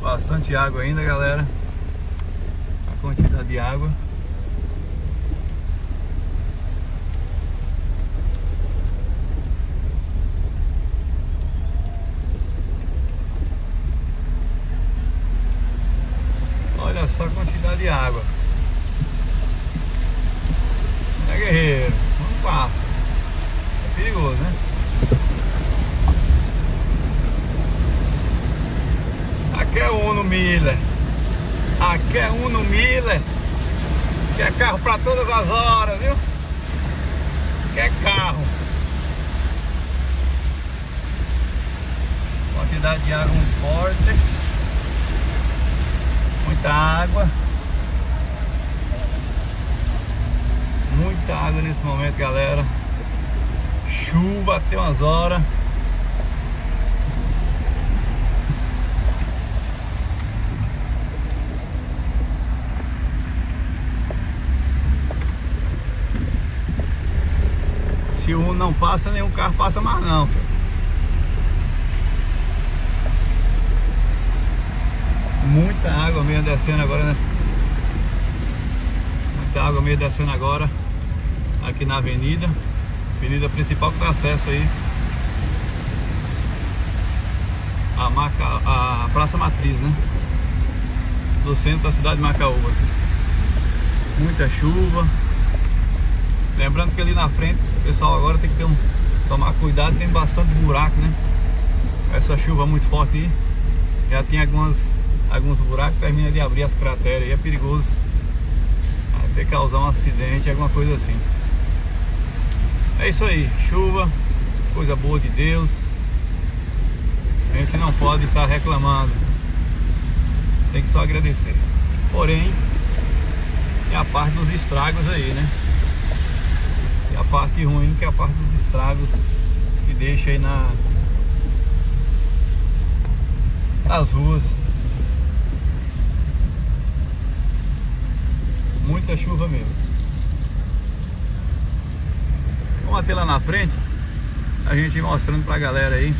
Bastante água ainda, galera. A quantidade de água. Olha só a quantidade de água. É guerreiro, não passa. É perigoso, né? Aqui é Uno Miller. Aqui é Uno Miller. Que é carro pra todas as horas, viu? Que é carro. Quantidade de água muito forte. Muita água. Muita água nesse momento, galera. Chuva até umas horas. Se um não passa, nenhum carro passa mais não, filho. Muita água mesmo descendo agora, né? Muita água mesmo descendo agora Aqui na avenida Avenida principal que acesso aí A, Maca, a Praça Matriz, né? Do centro da cidade de Macaúbas Muita chuva Lembrando que ali na frente pessoal agora tem que ter um, tomar cuidado, tem bastante buraco, né? Essa chuva muito forte aí já tem algumas, alguns buracos termina de abrir as crateras e é perigoso até causar um acidente, alguma coisa assim. É isso aí, chuva, coisa boa de Deus. A gente não pode estar reclamando. Tem que só agradecer. Porém, é a parte dos estragos aí, né? A parte ruim que é a parte dos estragos que deixa aí na nas ruas. Muita chuva mesmo. Vamos até lá na frente, a gente mostrando pra galera aí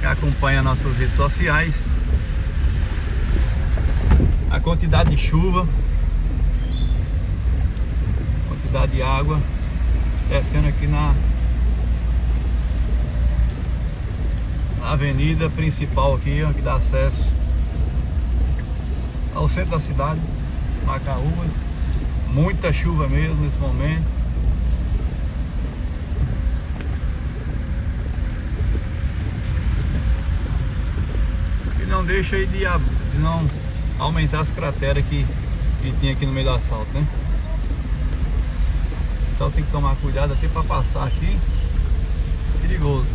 que acompanha nossas redes sociais a quantidade de chuva quantidade de água descendo aqui na avenida principal aqui, que dá acesso ao centro da cidade, Macaúbas. Muita chuva mesmo nesse momento. E não deixa aí de, de não aumentar as crateras que, que tem aqui no meio do asfalto, né? Só tem que tomar cuidado até para passar aqui. Perigoso.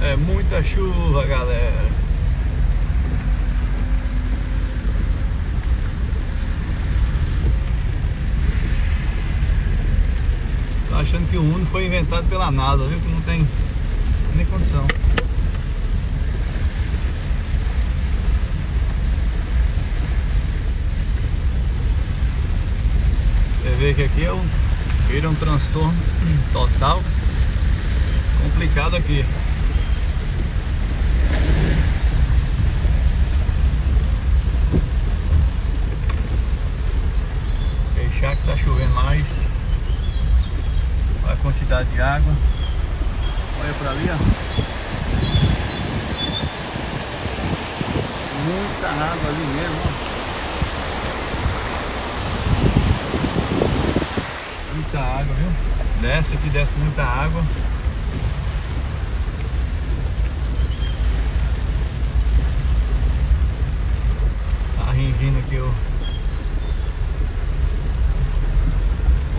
É muita chuva, galera. Tô achando que o Uno foi inventado pela NASA, viu? Que não tem nem condição. Vê que aqui é um, um transtorno total complicado aqui. Fechar que tá chovendo mais. Olha a quantidade de água. Olha pra ali, ó. Muita água ali mesmo, ó. Muita água, viu? Desce aqui, desce muita água. Tá ringindo aqui o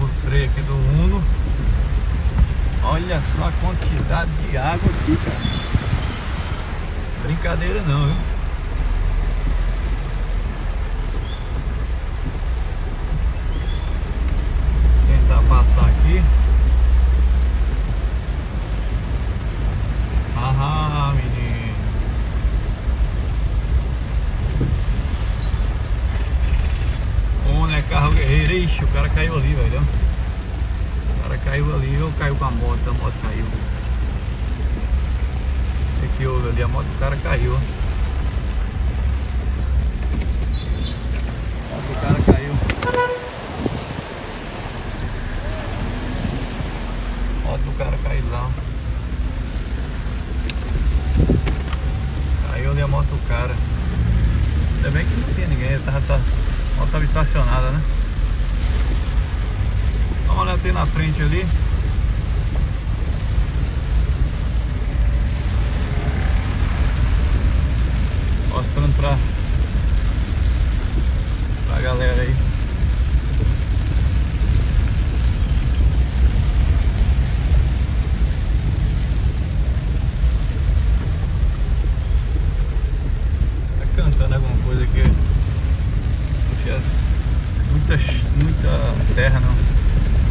os aqui do Uno. Olha só a quantidade de água aqui, cara. Brincadeira não, viu? Tentar passar aqui. Ah, menino. Uno é carro guerreiro. Ixi, o cara caiu ali, velho. O cara caiu. caiu ali ou caiu com a moto, a moto caiu. O que houve ali? A moto do cara caiu. A moto do cara caiu. A moto do cara caiu lá. Caiu ali a moto do cara. Ainda bem que não tinha ninguém, tava, a moto estava estacionada, né? Dá uma olhada tem na frente ali. Mostrando pra, pra galera aí. Tá cantando alguma coisa aqui. Puxa, muita, muita terra não.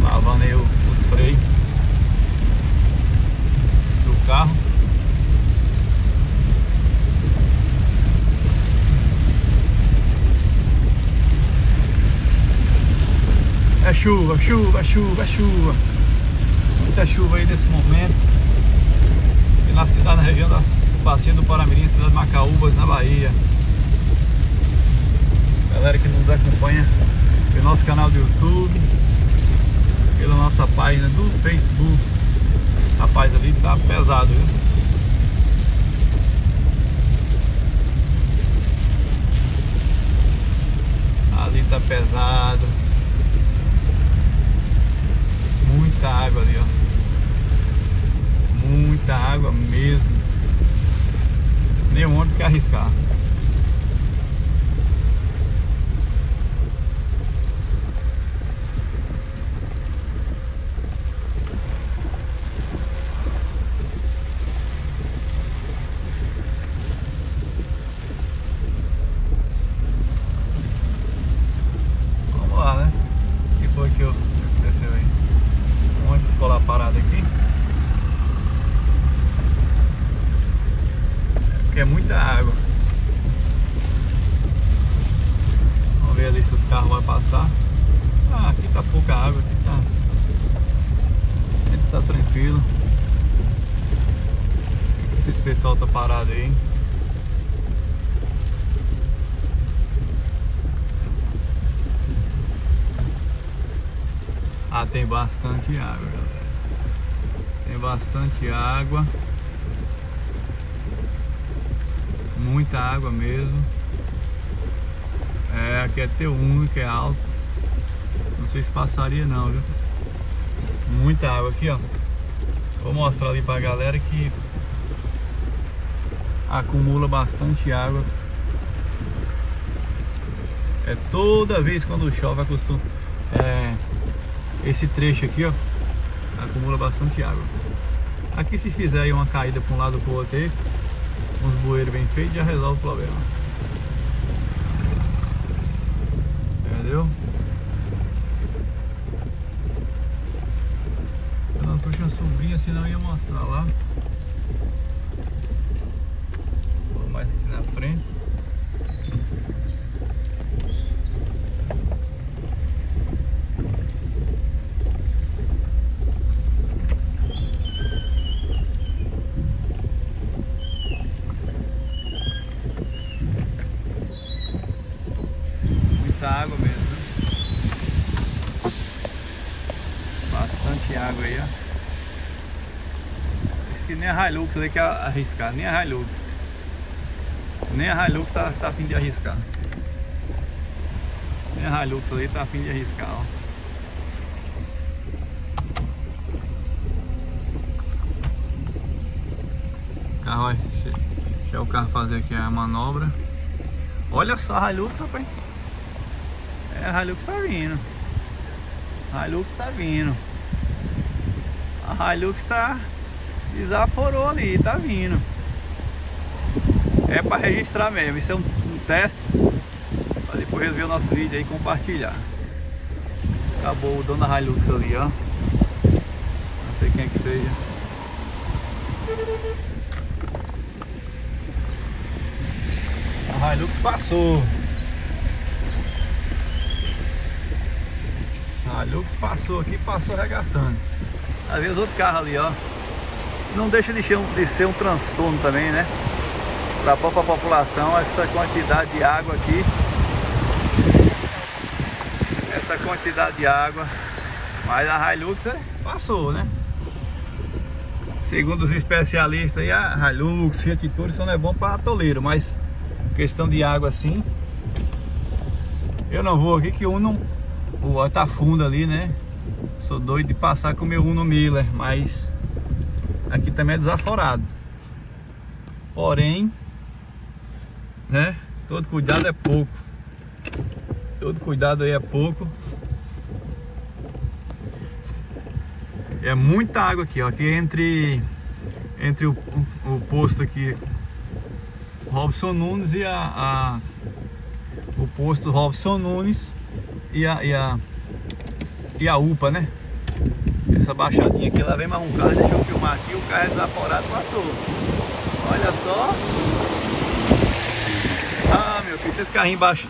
Lavando aí o, os freios do carro. É chuva, chuva, chuva, chuva. Muita chuva aí nesse momento. E na cidade, na região da Bacia do Paramirim, cidade de Macaúbas, na Bahia. Galera que nos acompanha pelo nosso canal do YouTube, pela nossa página do Facebook. Rapaz, ali tá pesado, viu? Ali tá pesado. Muita água ali, ó. Muita água mesmo. Nem o ônibus quer arriscar. Vamos lá, né? O que foi que eu aconteceu aí? Onde escolar parada aqui? Porque é muita água. Vamos ver ali se os carros vão passar. Ah, aqui tá pouca água, aqui tá. Aqui tá tranquilo. Esse pessoal tá parado aí. Ah, tem bastante água, galera. Tem bastante água. Muita água mesmo. É, aqui é T1 que é alto. Não sei se passaria não, viu? Muita água aqui, ó. Vou mostrar ali pra galera que acumula bastante água. É toda vez quando chove acostuma. É, esse trecho aqui, ó, acumula bastante água. Aqui se fizer uma caída para um lado para o outro aí, uns bueiros bem feitos, já resolve o problema. Entendeu? Eu não trouxe uma sobrinha, senão eu ia mostrar lá. Vou mais aqui na frente. Muita água mesmo. né? Bastante água aí, ó. Acho que nem a Hilux aí quer arriscar, nem a Hilux. Nem a Hilux tá, tá a fim de arriscar. Nem a Hilux aí tá a fim de arriscar, ó. Carro, vai. Deixa, deixa o carro fazer aqui a manobra. Olha só a Hilux, rapaz. É, a Hilux tá vindo. A Hilux tá vindo. A Hilux tá. Desaforou ali, tá vindo. É pra registrar mesmo. Isso é um, um teste. Pra depois ver o nosso vídeo aí e compartilhar. Acabou o dono da Hilux ali, ó. Não sei quem é que seja. A Hilux passou. A Hilux passou aqui, passou arregaçando. Às vezes outro carro ali, ó. Não deixa de ser um, de ser um transtorno também, né? Para a própria população, essa quantidade de água aqui. Essa quantidade de água. Mas a Hilux é, passou, né? Segundo os especialistas, aí, a Hilux, Fiat Toro, não é bom para atoleiro, mas questão de água assim, eu não vou aqui que o Uno, o tá fundo ali, né? Sou doido de passar com o meu Uno Miller, mas aqui também é desaforado. Porém, né? Todo cuidado é pouco. Todo cuidado aí é pouco. É muita água aqui, ó. Aqui entre, entre o, o posto aqui, Robson Nunes e a, a o posto Robson Nunes e a, e a, e a UPA, né? Essa baixadinha aqui, lá vem mais um carro, deixa eu filmar aqui, o carro é desaforado passou. Olha só. Ah, meu filho, se esse carrinho baixo,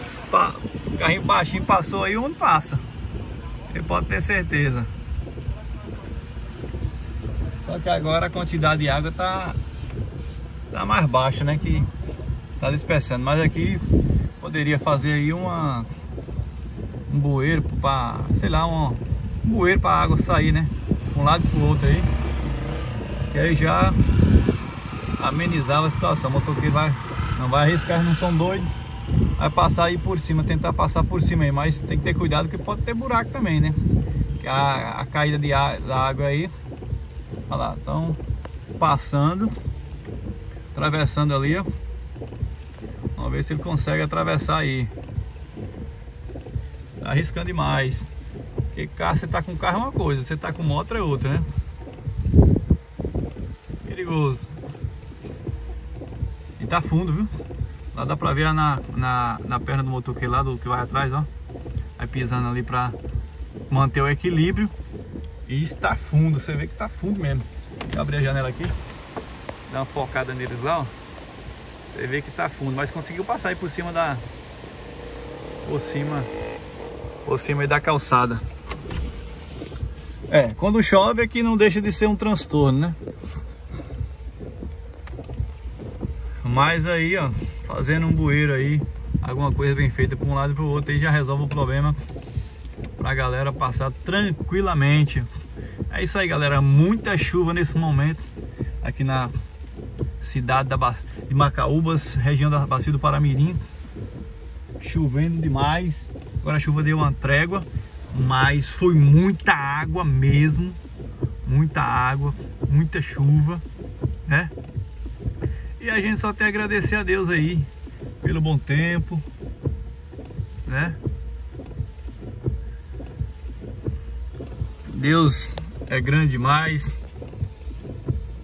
carrinho baixinho passou aí, onde passa? Você pode ter certeza. Só que agora a quantidade de água tá, tá mais baixa, né? Que tá dispersando. Mas aqui poderia fazer aí uma um bueiro para, sei lá, um, um bueiro para água sair, né? Um lado pro outro aí. Que aí já amenizava a situação. O motoqueiro vai, não vai arriscar, não são doidos. Vai passar aí por cima, tentar passar por cima aí, mas tem que ter cuidado porque pode ter buraco também, né? Que a, a caída de a, da água aí Olha lá, estão passando, atravessando ali, ó. Vamos ver se ele consegue atravessar aí. Tá arriscando demais. Porque carro, você tá com carro é uma coisa, você tá com moto é outra, né? Perigoso. Tá fundo, viu? Lá dá pra ver na, na, na perna do motoqueiro lá, do que vai atrás, ó. Vai pisando ali pra manter o equilíbrio. E está fundo, você vê que está fundo mesmo. Deixa eu abrir a janela aqui. Dar uma focada neles lá, ó. Você vê que está fundo, mas conseguiu passar aí por cima da... Por cima... Por cima aí da calçada. É, quando chove aqui não deixa de ser um transtorno, né? Mas aí, ó, fazendo um bueiro aí, alguma coisa bem feita para um lado e para o outro, aí já resolve o problema para a galera passar tranquilamente. É isso aí, galera. Muita chuva nesse momento aqui na cidade da de Macaúbas, região da Bacia do Paramirim. Chovendo demais. Agora a chuva deu uma trégua, mas foi muita água mesmo. Muita água, muita chuva, né? E a gente só tem a agradecer a Deus aí pelo bom tempo, né? Deus é grande demais.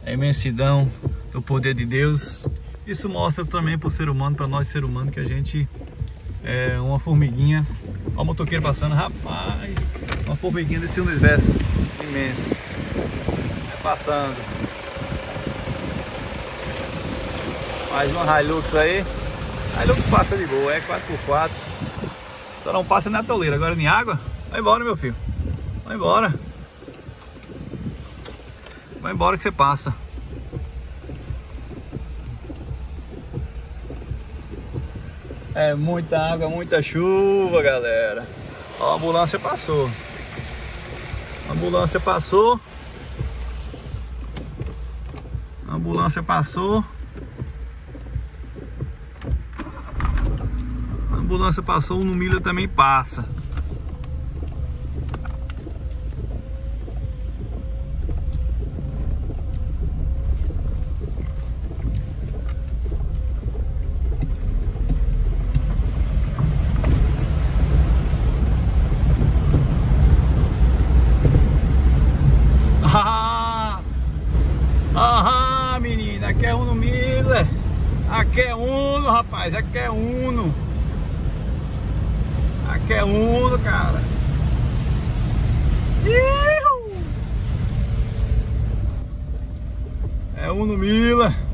A imensidão do poder de Deus. Isso mostra também para o ser humano, para nós ser humano, que a gente é uma formiguinha. Olha o motoqueiro passando, rapaz. Uma formiguinha desse universo imenso. É passando. Mais uma Hilux aí. Hilux passa de boa, é 4x4. Só não passa na toleira. Agora em água, vai embora, meu filho. Vai embora. Vai embora que você passa. É muita água, muita chuva, galera. Ó, a ambulância passou. A ambulância passou. A ambulância passou. Ambulância passou, o Numilha também passa. Aqui é Uno, rapaz. Aqui é Uno. Aqui é Uno, cara. É Uno Mila.